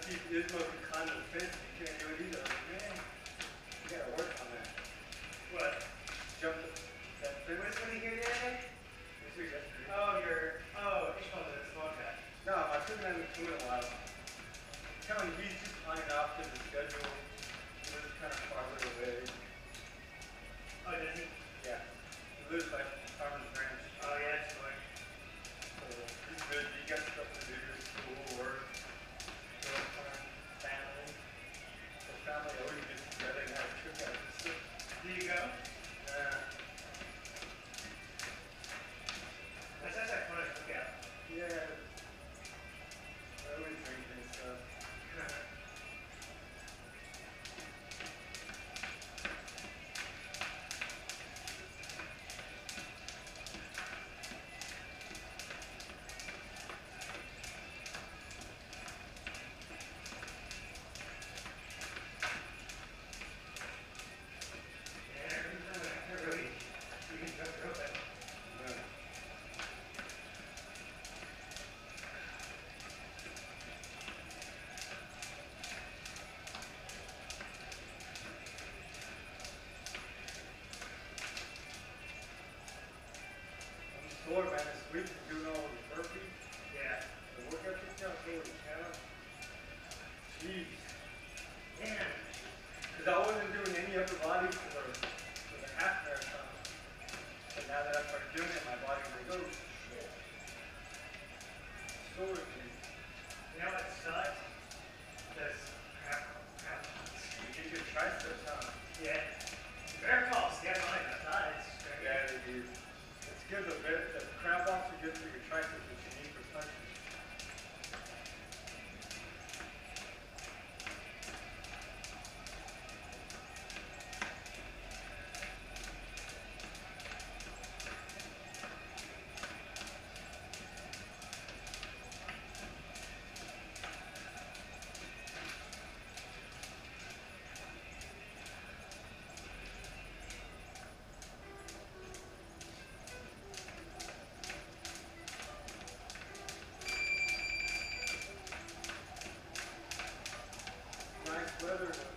I was trying to see if Ismo could climb the fence. You can't do it either. Man, you gotta work on that. What? Jump the, that. What is when you? This was yesterday. Oh, your, oh, it's called a small cat. No, I couldn't have been in a while. I'm telling you, Man. Burpees. Yeah. The workout detail, holy cow. Jeez. Man. Because I wasn't doing any upper body for the, for the half marathon. But now that I started doing it, my body's like, oh, shit. Sore again. You know what sucks? This crap, crap. You get your triceps, huh? Yeah. Nice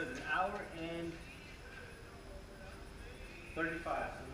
says an hour and 35.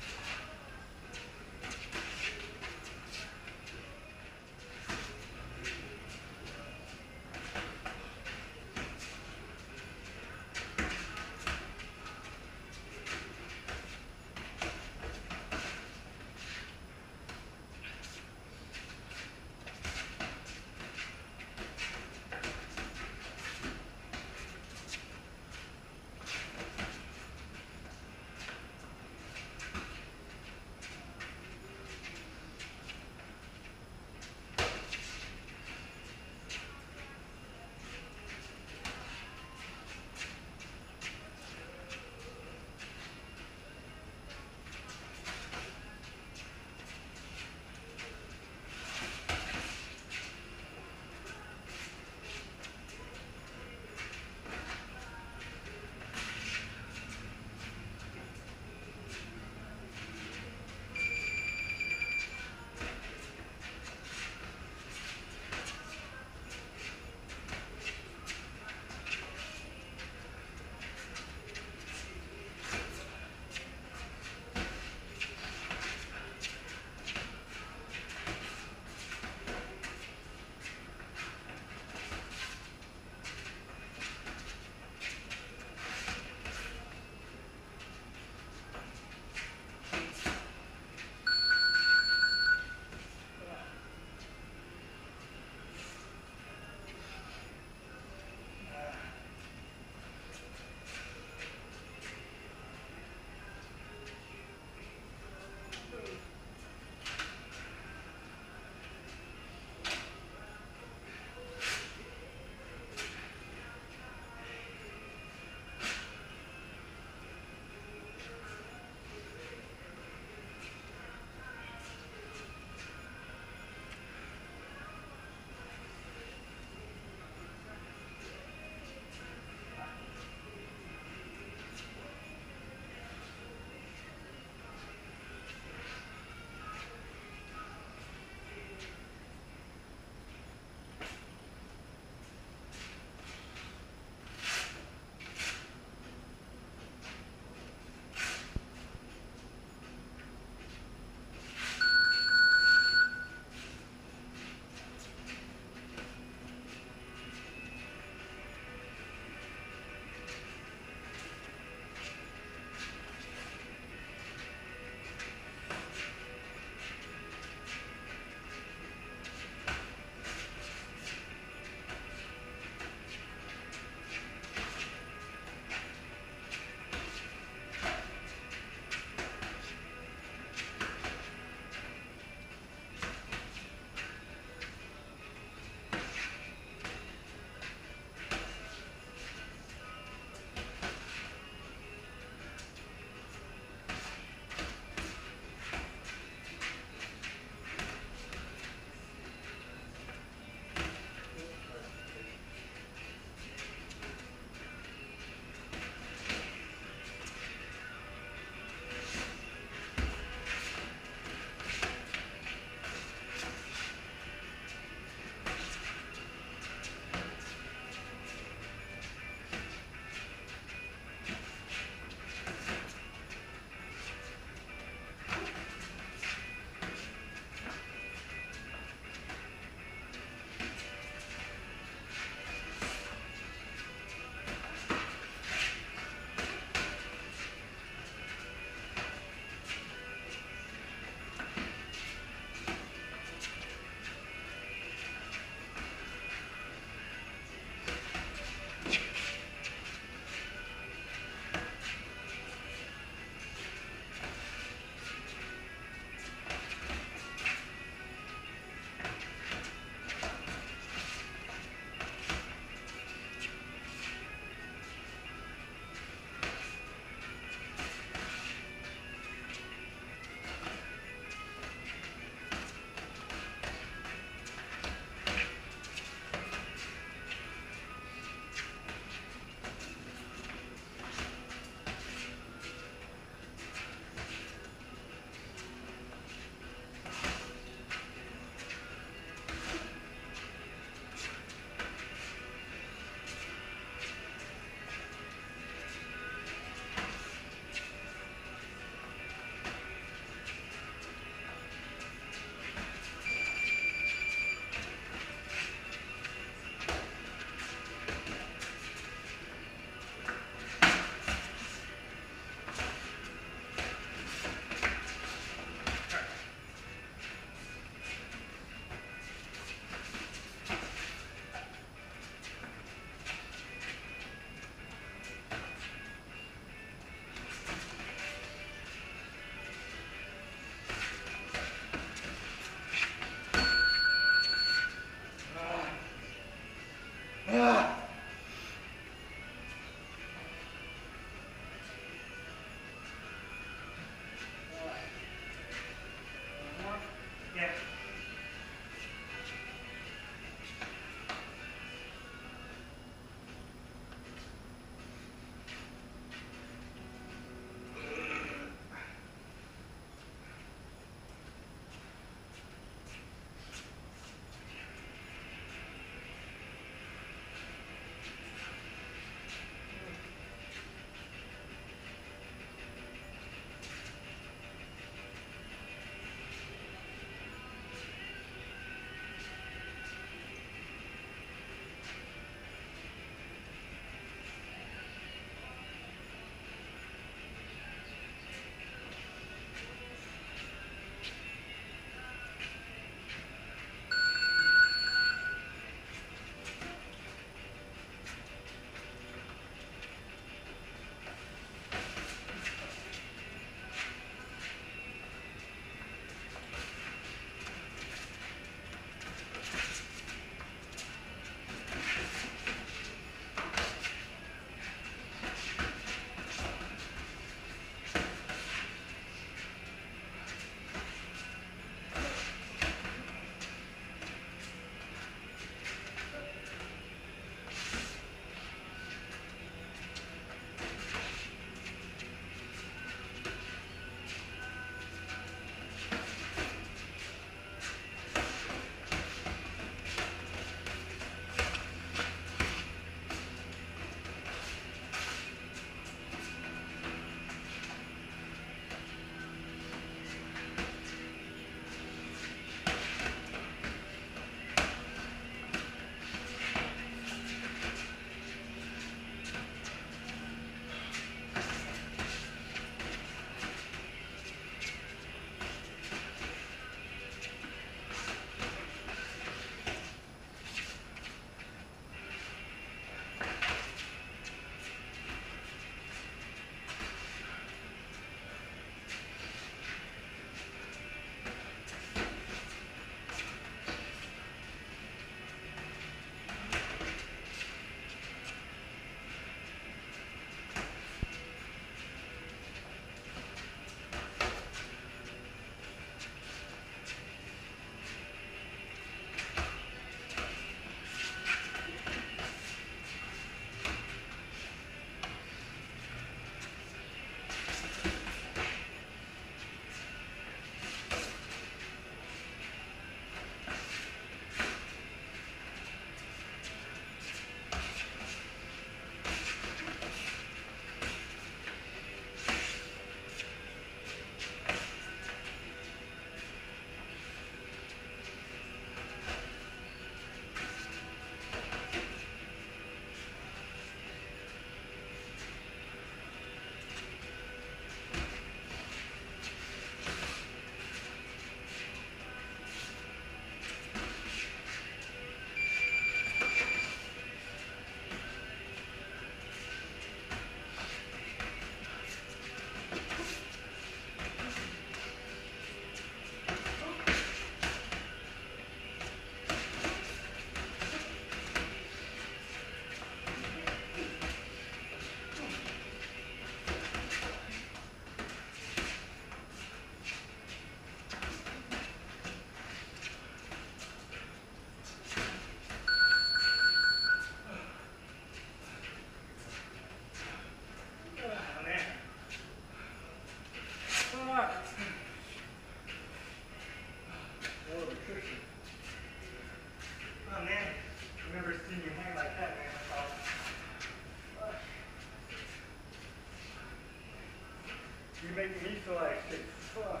You're me feel like shit. Fuck.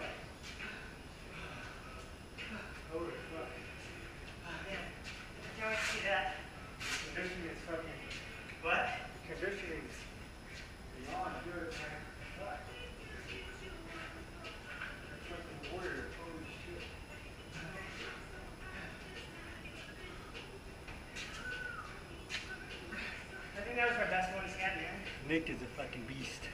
Holy fuck. Oh man, I can't see that. Conditioning is fucking, What? conditioning's beyond good, man. Fuck. Fucking warrior, holy shit. I think that was our best one to man. Nick is a fucking beast.